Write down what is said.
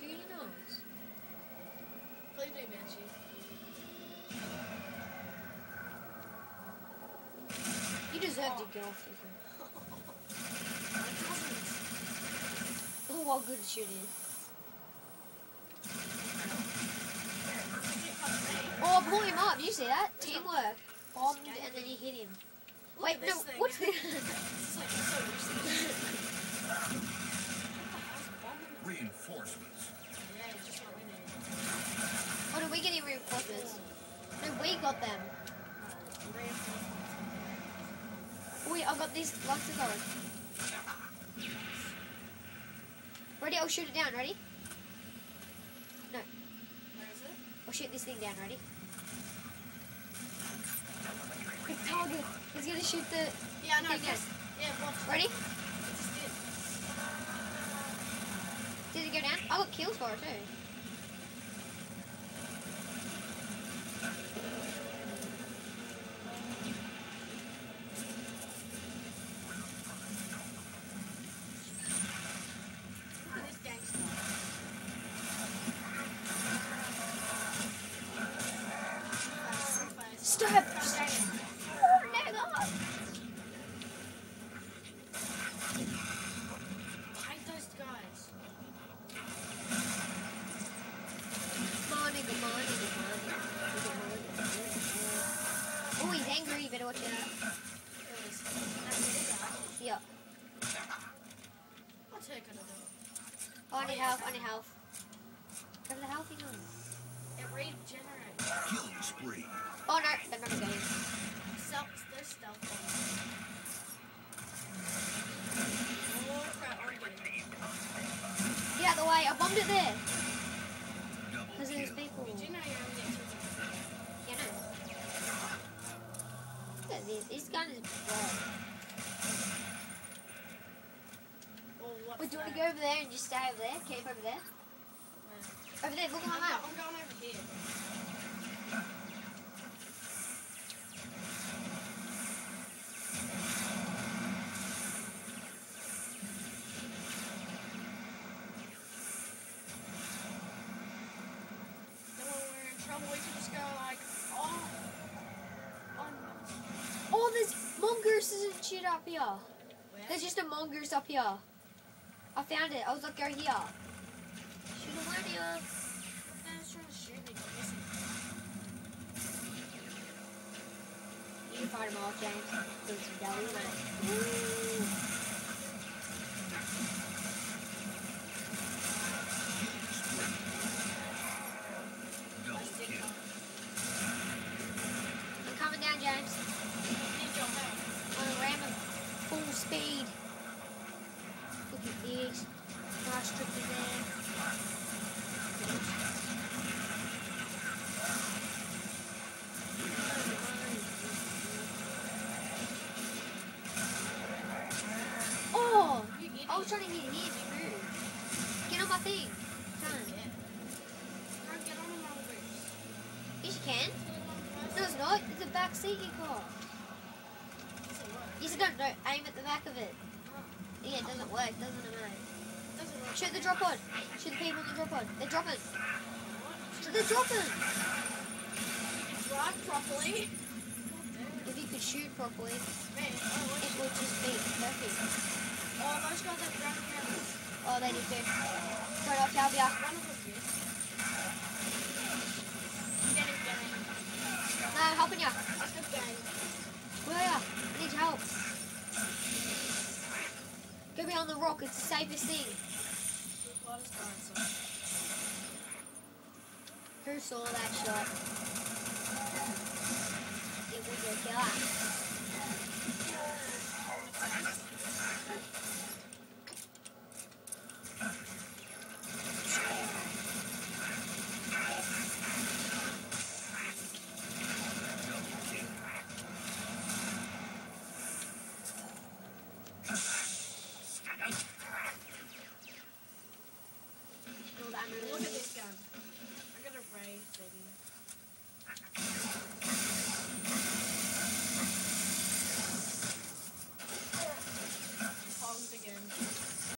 Please do, Banshee. You deserve to get off this one. Oh, what good shooting. Get past. Oh, I blew him up. Did you see that? Teamwork. Bombed and then he hit him. Wait, no, what's this? This is like so useless. What the hell's bombing? Reinforcements. Yeah, it's just what we need. Oh, no, we getting reinforcements. No, we got them. Wait, I got these lots of those. Ready? I'll shoot it down. Ready? No. Where is it? I'll shoot this thing down. Ready? Quick target. He's gonna shoot the. Yeah, I know. Thing. Yes. Yeah, watch. Ready? It just did. Did it go down? I got kills for it too. Stop! Oh, no, God. I hate those guys. Come on, nigga, come on, nigga, come on, nigga, come on, nigga. Oh, he's angry. You better watch out. It was that little. Yeah. What's her gonna do? Oh, I need health. I need health. Have the healthy on. It regenerates. Killing spree. Oh no, they're not going. Stealth, they're stealth bombs. Oh crap, I'm getting Get out of the way. I bombed it there. Because there's people. Did you know you only get two times? You know. Look at this. This gun is. Or Wait, do you want to go over there and just stay over there? Camp over there? Where? Over there, look at my map. I'm going over here. Then when we're in trouble, we can just go like, oh, on Oh, there's mongooses and shit up here. where? There's just a mongoose up here. I found it. I was like, go here. Shoot but listen. You fight them all, James. Double kill. I'm coming down, James. Need your help. On a ram at full speed. Look at this. Nice trip in there. Oh! I was trying to hit him. Get on my thing. Come. Yeah. Bro, get on the mongoose. Yes, you can. It's a little one No, it's not. It's a back seat you got. Work. Yes, don't. Aim at the back of it. Yeah, it doesn't work, doesn't it, mate? Doesn't work. Shoot the drop pod. Shoot the people in the drop pod. They're dropping. What? They're dropping. Drive properly. If you could shoot properly, it Man, what? would just be perfect. Oh, those guys have ground cameras. Oh, they did too. Right off, Calvia. One of them did. Get him, get him. No, I'm helping you. The gang. Where are you? I need your help. Go behind the rock. It's the safest thing. On? Who saw that shot?